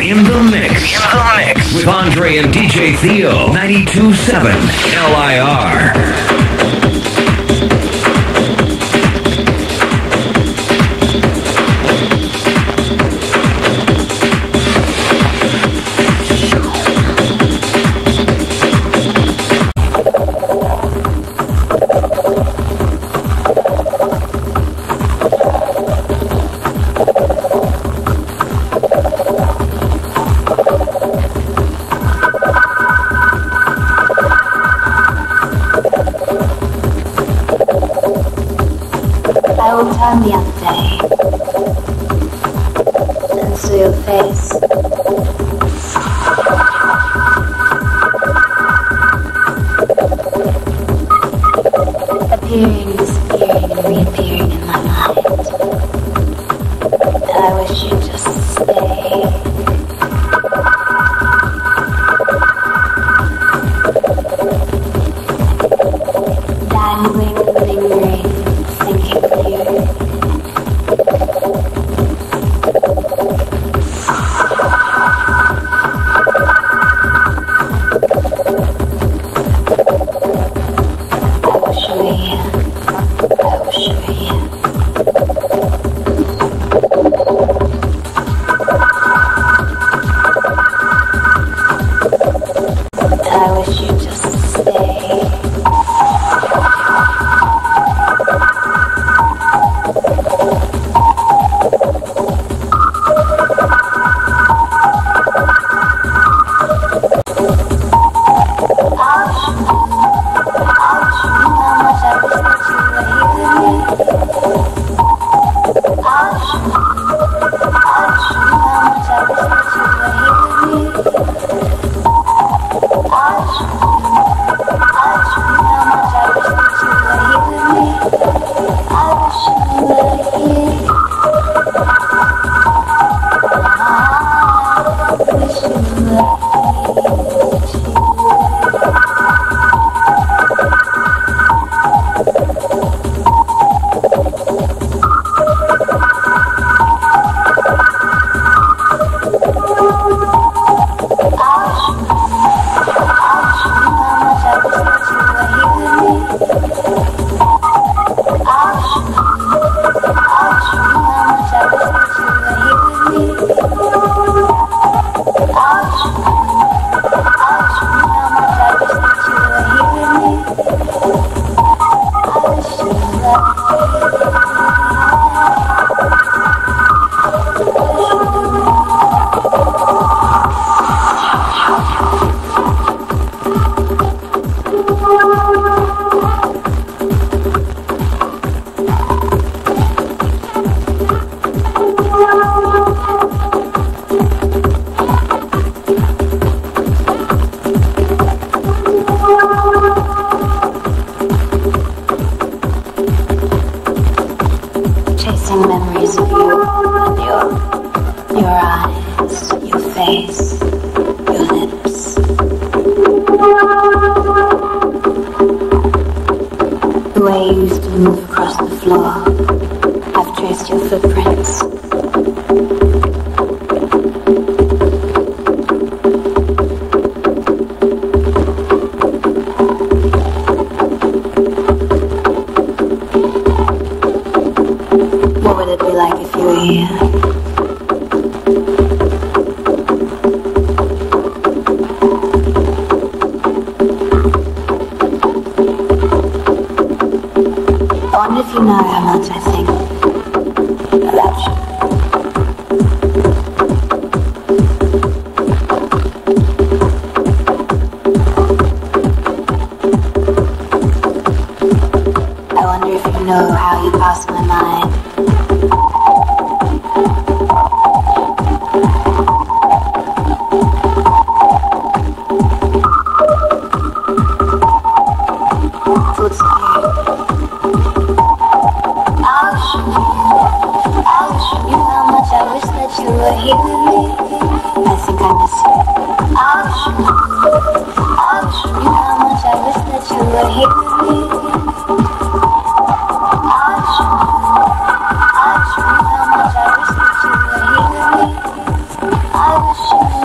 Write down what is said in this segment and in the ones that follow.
In the Mix. In the Mix. With Andre and DJ Theo. 92.7 LIR.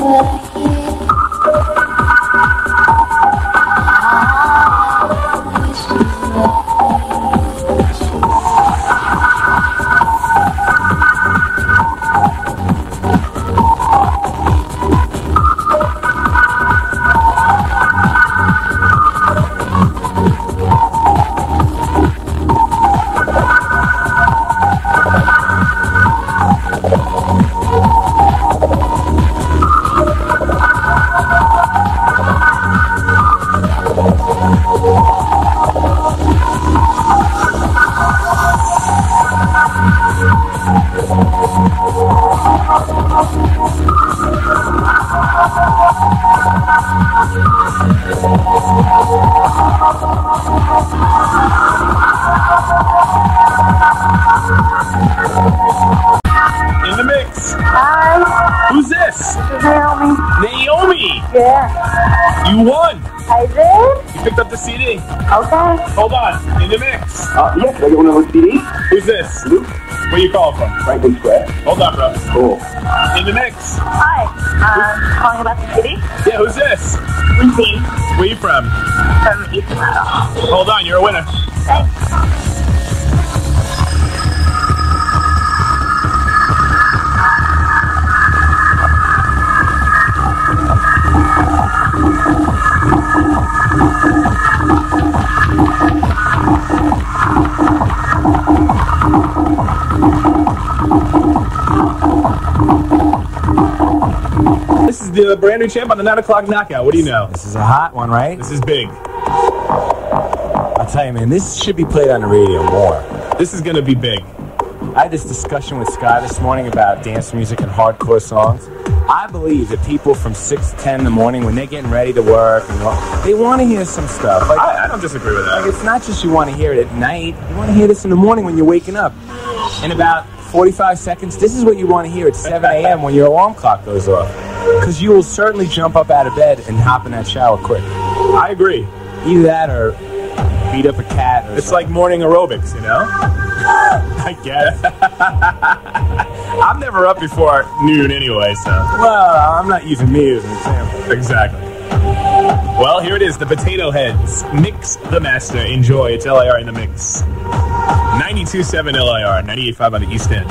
In the Okay. Hold on. In the mix. Uh, yes, I get one of those CDs. Who's this? Luke, Where you calling from? Franklin Square. Hold on, bro. Cool. In the mix. Hi. Um, calling about the city. Yeah, who's this? Lucy Where you from? from East Seattle. Hold on, you're a winner. The brand new champ on the 9 o'clock knockout. What do you know? This is a hot one, right? This is big. I'll tell you, man, this should be played on the radio more. This is going to be big. I had this discussion with Sky this morning about dance music and hardcore songs. I believe that people from 6 to 10 in the morning, when they're getting ready to work, and they want to hear some stuff. Like, I, I don't disagree with that. like, it's not just you want to hear it at night, you want to hear this in the morning when you're waking up. In about 45 seconds, this is what you want to hear at 7 a.m. when your alarm clock goes off. Because you will certainly jump up out of bed and hop in that shower quick. I agree. Either that or beat up a cat. Or It's like morning aerobics, you know? I guess. I'm never up before noon anyway, so. Well, I'm not using me as an example. Exactly. Well, here it is, the Potatoheads. Mix the Master. Enjoy. It's LIR in the mix. 92.7 LIR, 98.5 on the East End.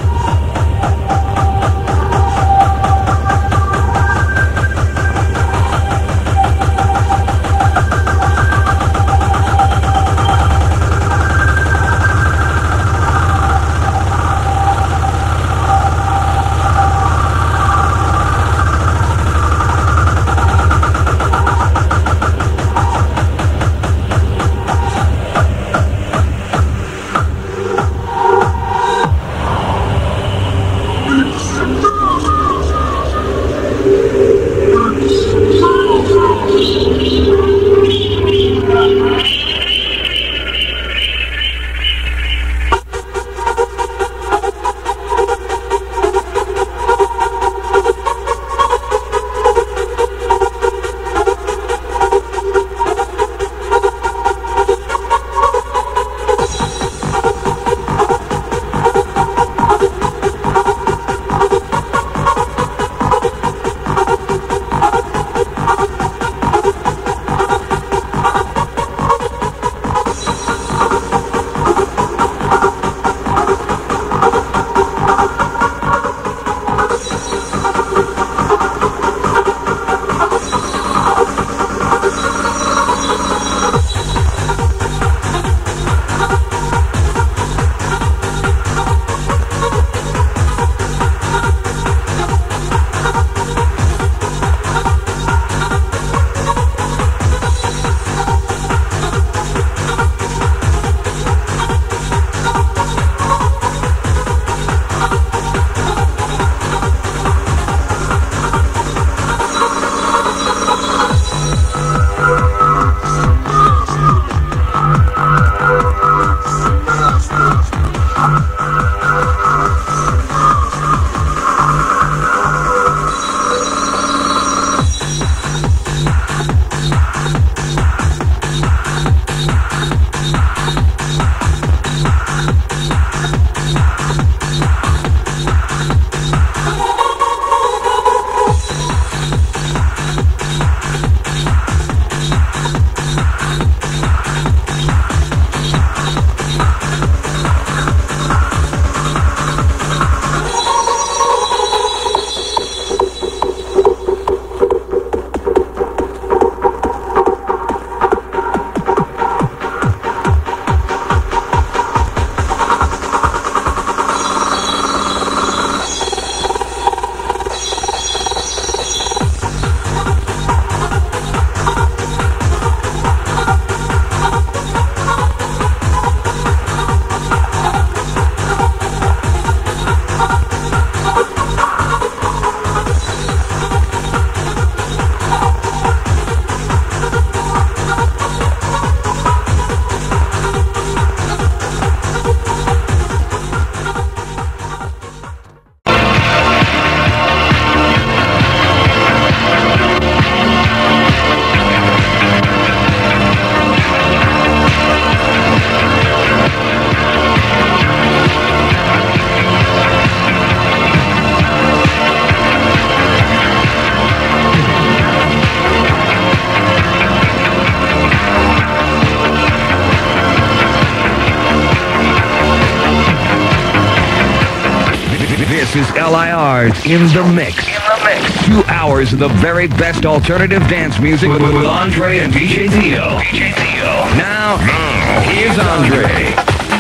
LIR's In the Mix. In the Mix. Two hours of the very best alternative dance music with, with Andre and DJ Theo. DJ Theo. Now, now, here's Andre.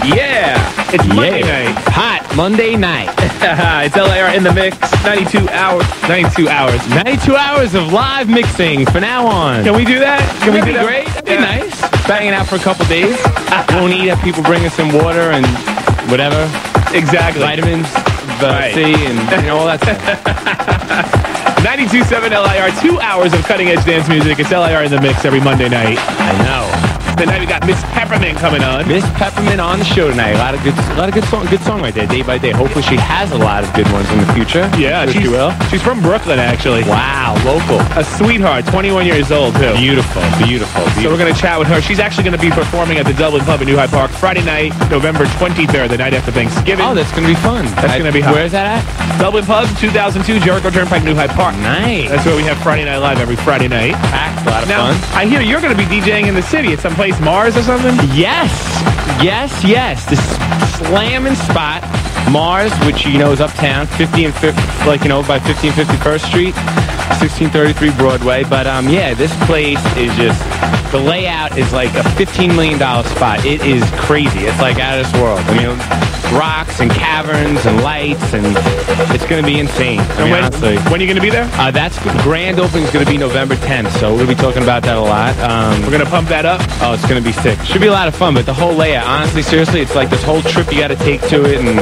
Yeah, it's Monday night. Hot Monday night. it's LIR in the mix. 92 hours. 92 hours. 92 hours of live mixing from now on. Can we do that? Can we That'd do be that? great. That'd be nice. Banging out for a couple days. Won't eat. Have people bring us some water and whatever, Exactly. vitamins, the Right. C, and you know all that stuff. 92.7 LIR. Two hours of cutting edge dance music. It's LIR in the mix every Monday night. I know. Tonight we got Miss Peppermint coming on. Miss Peppermint on the show tonight. A lot of good, a lot of good song, good song right there, day by day. Hopefully, she has a lot of good ones in the future. Yeah, she's, she will. she's from Brooklyn, actually. Wow, local. A sweetheart, 21 years old, too. Beautiful, beautiful, So we're going to chat with her. She's actually going to be performing at the Dublin Pub in New Hyde Park Friday night, November 23rd, the night after Thanksgiving. Oh, that's gonna be fun. That's gonna be hot. Where's that at? Dublin Pub, 2002, Jericho Turnpike, New Hyde Park. Nice. That's where we have Friday Night Live every Friday night. Packed, a lot of Now, fun. I hear you're going to be DJing in the city at some place, Mars or something? Yes, yes, yes. The s- slamming spot, Mars, which you know is uptown, 50 and 50, like you know by 50 and 51st Street, 1633 Broadway. But um, yeah, this place is just the layout is like a 15 million dollar spot. It is crazy. It's like out of this world. I mean, rocks and caverns and lights, and it's gonna be insane. I And mean, when, honestly. when are you going to be there? Uh, that's grand opening is going to be November 10th, so we'll be talking about that a lot. Um, We're going to pump that up. Oh, it's gonna be sick. Should be a lot of fun, but the whole layout, honestly, seriously, it's like this whole trip you got to take to it, and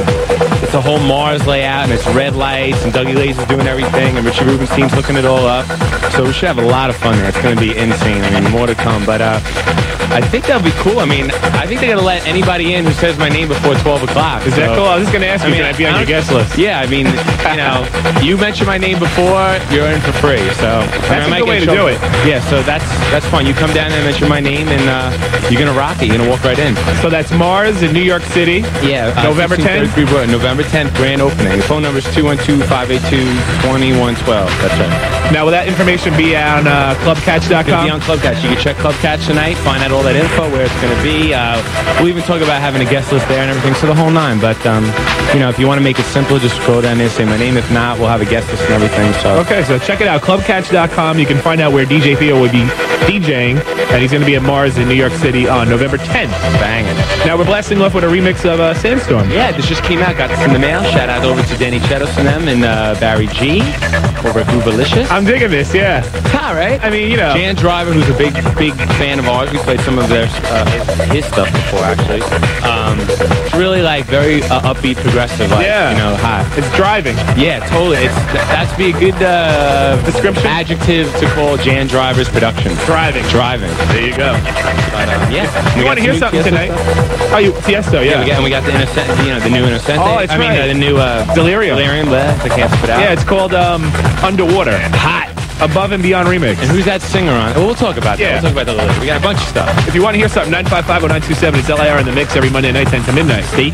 it's a whole Mars layout, and it's red lights, and Dougie Lays is doing everything, and Richard Rubenstein's hooking it all up. So we should have a lot of fun there. It's gonna be insane. I mean, more to come, but uh, I think that'll be cool. I mean, I think they're gonna let anybody in who says my name before 12 o'clock. Is that So- cool? I was just going to ask I you, mean, can I be on I your guest list? Yeah, I mean, you know, you mention my name before, you're in for free. So I mean, That's I a might good way to trouble. do it. Yeah, so that's that's fun. You come down and mention my name, and uh, you're gonna rock it. You're gonna walk right in. So that's Mars in New York City. Yeah, uh, November 10th? November 10th, grand opening. The phone number is 212-582-2112. That's right. Now, with that information be on uh, It's gonna be clubcatch.com? on Club Catch. You can check Clubcatch tonight, find out all that info, where it's gonna be. Uh, we'll even talk about having a guest list there and everything, so the whole nine. But um, you know, if you want to make it simple, just scroll down there, say my name. If not, we'll have a guest list and everything. So Okay, so check it out, clubcatch.com. You can find out where DJ Theo will be DJing, and he's going to be at Mars in New York City on November 10th. banging. Now, we're blasting off with a remix of uh, Sandstorm. Yeah, this just came out. Got this in the mail. Shout out over to Danny Chetos and them and uh, Barry G over at Goobalicious. I'm digging this, yeah. All right. I mean, you know. Jan Driver, who's a big, big fan of ours. We played some of their uh, his, stuff before, actually. Um, it's really like very uh, upbeat, progressive, like Yeah. you know, hot. It's driving. Yeah, totally. It's that's be a good uh, Description? adjective to call Jan Driver's production. Driving. Driving. There you go. But, uh, yeah. You We want to hear something tonight? Stuff. Oh, you Tiesto, Yeah, yeah. we got, and we got the innocent, you know, the new innocent. Oh, that's I mean, right. uh, the new uh, Delerium. Delerium. I can't spit out. Yeah, it's called um, Underwater. hot. Above and Beyond Remix. And who's that singer on? Well, talk about that. Yeah. We'll talk about that later. We got a bunch of stuff. If you want to hear something, 955-0927. It's LIR in the mix every Monday night, 10 to midnight. Steve?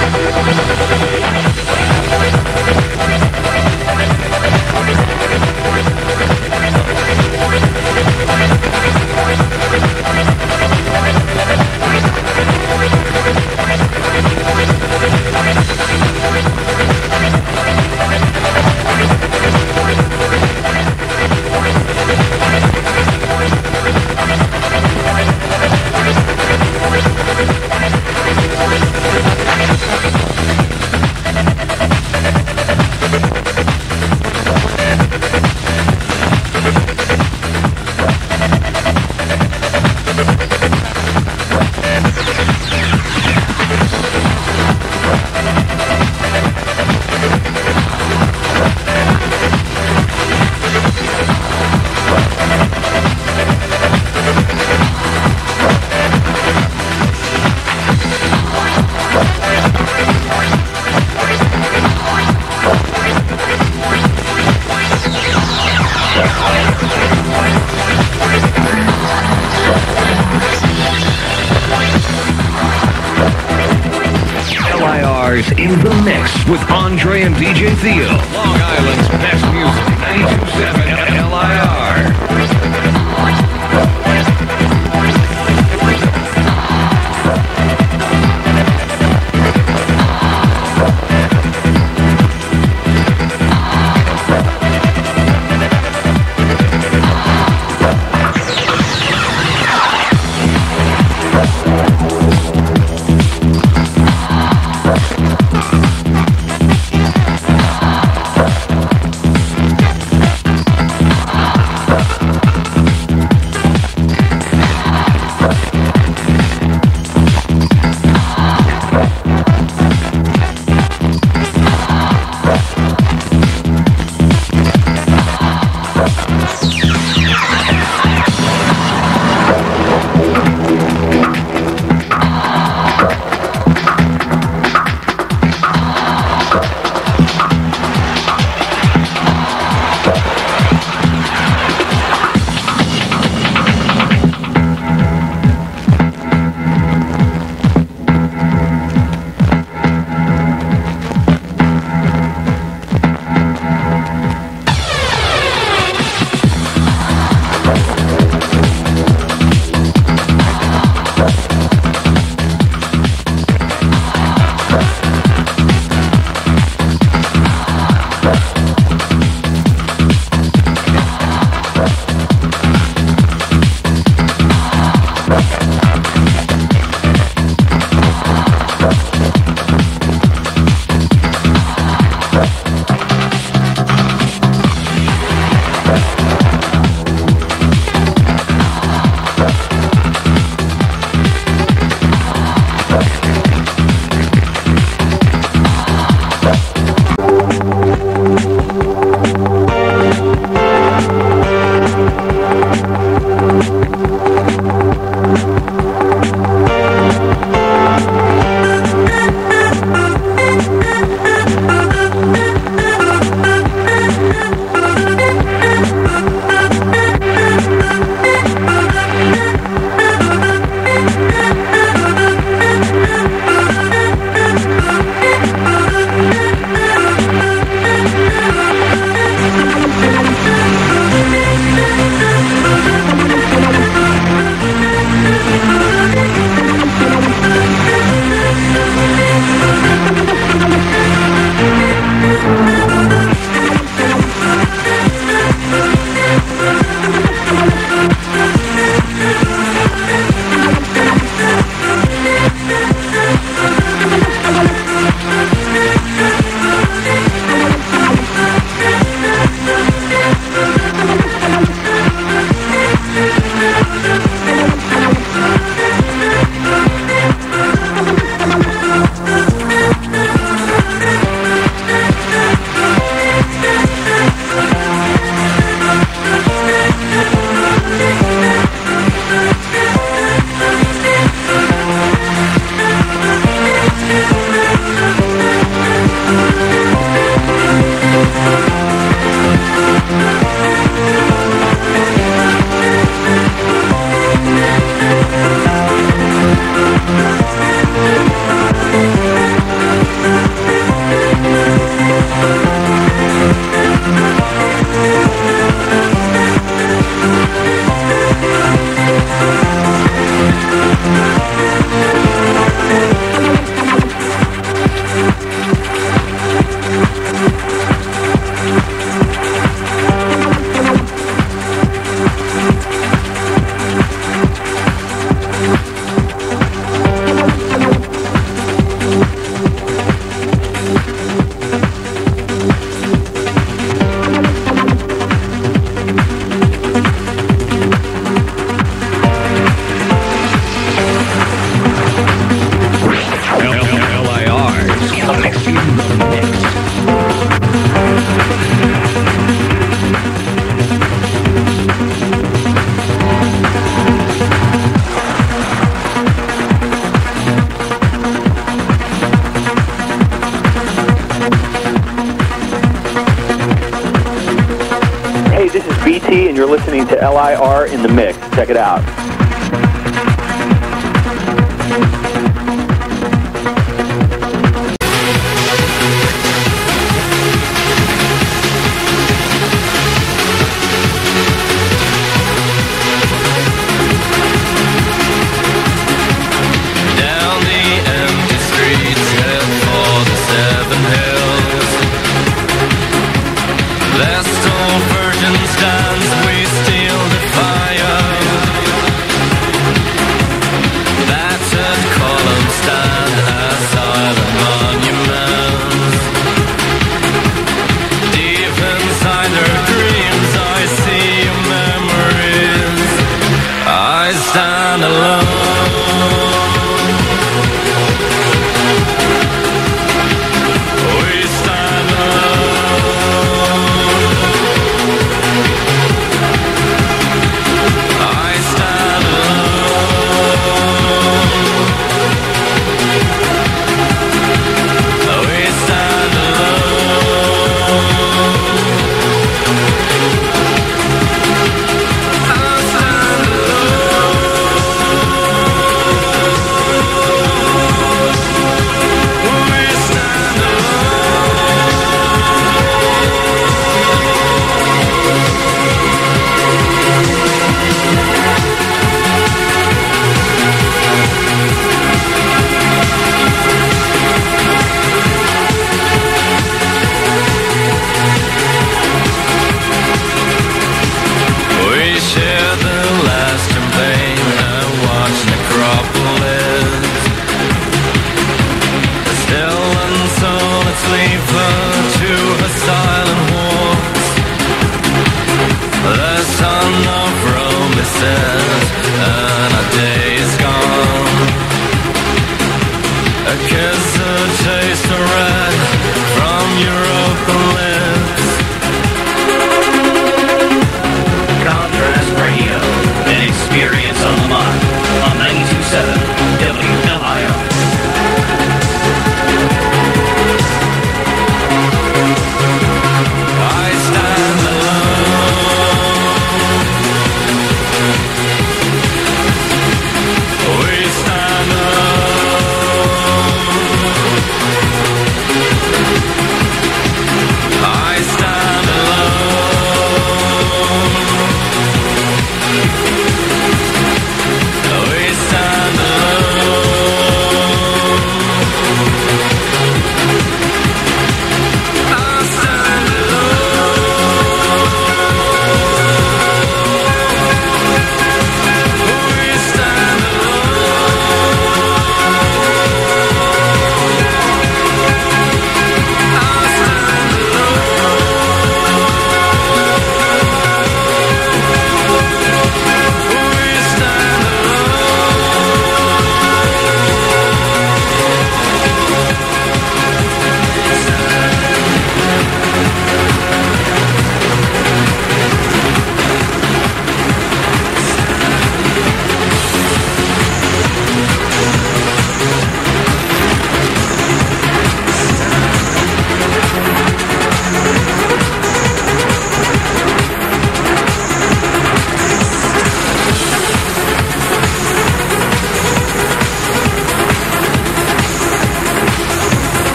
Sun of Rome is set, and our day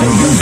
like a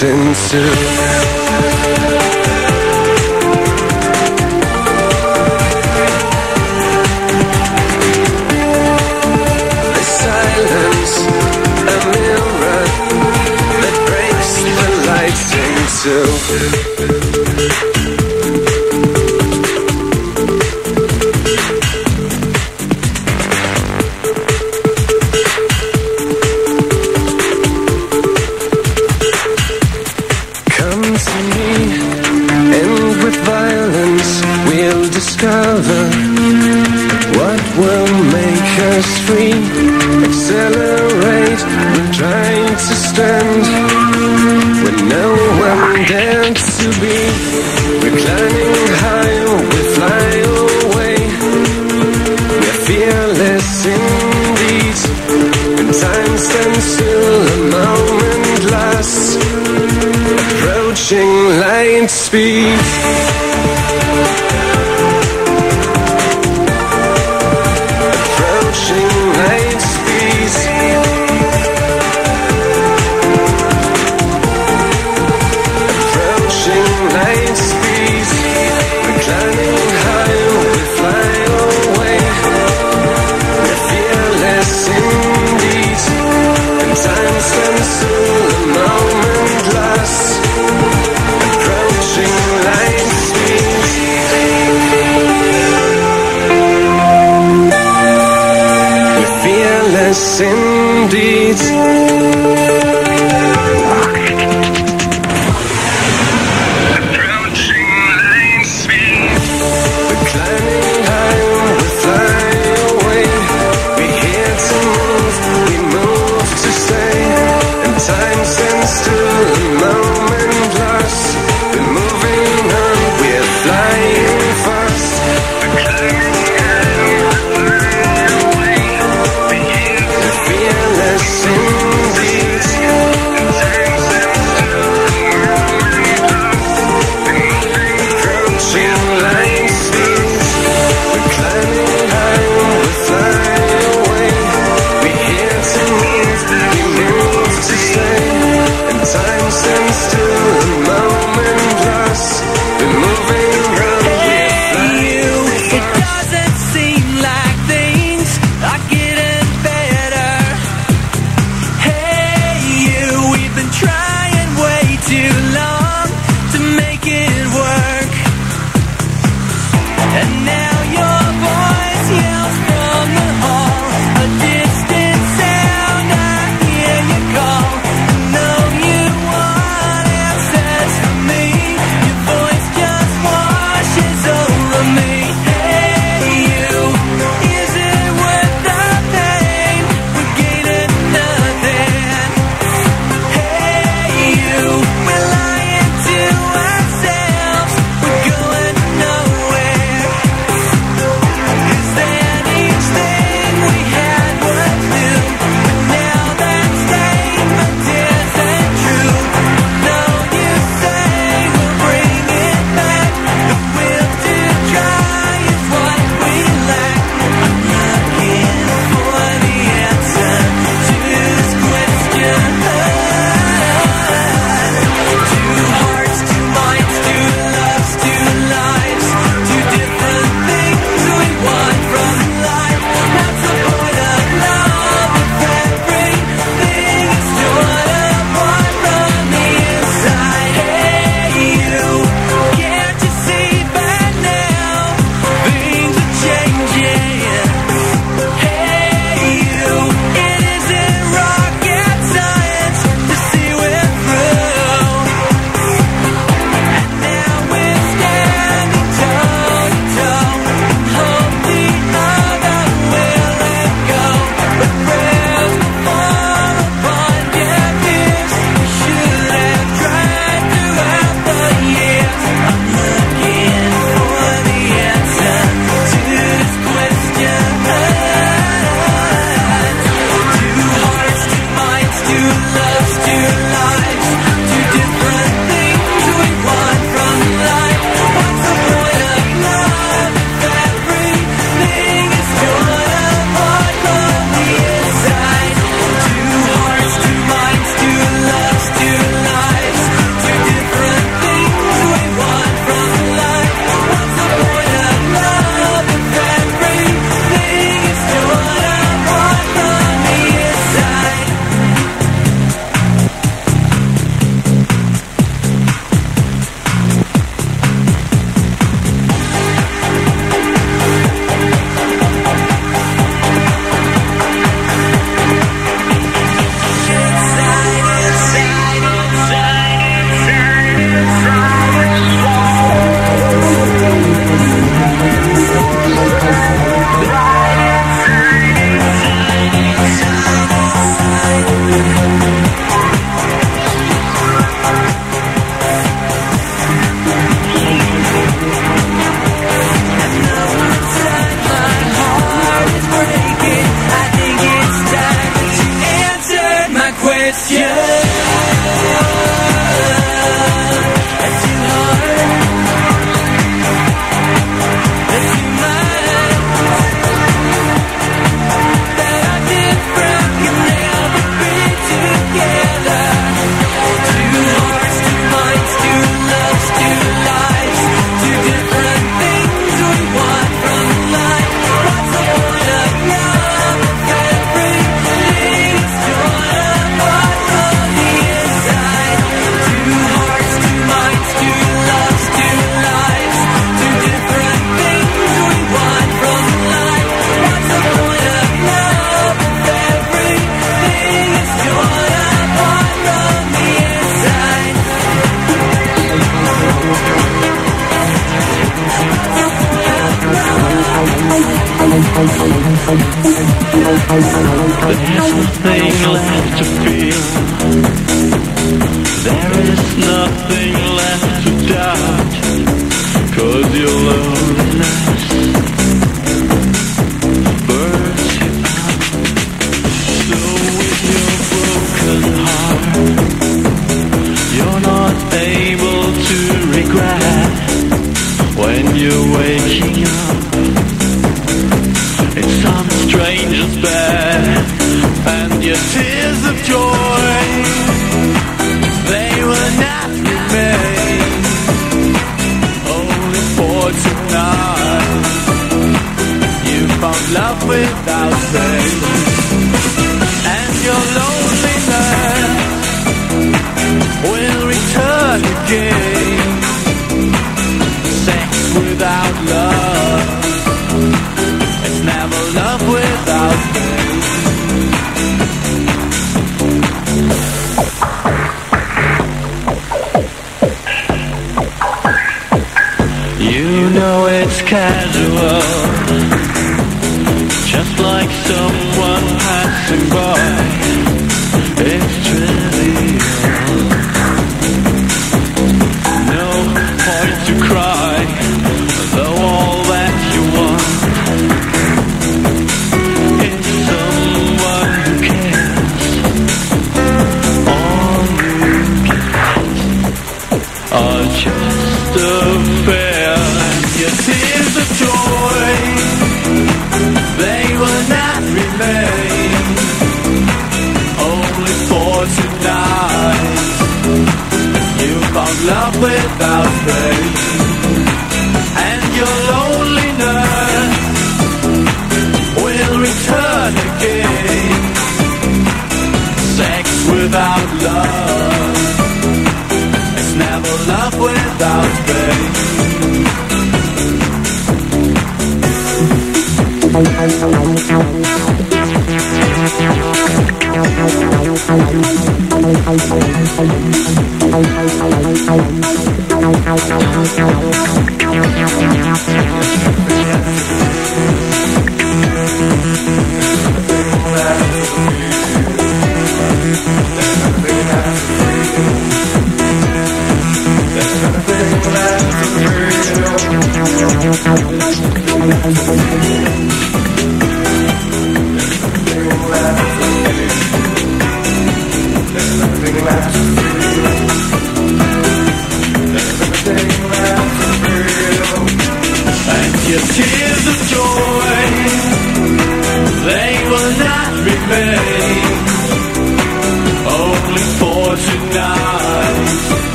that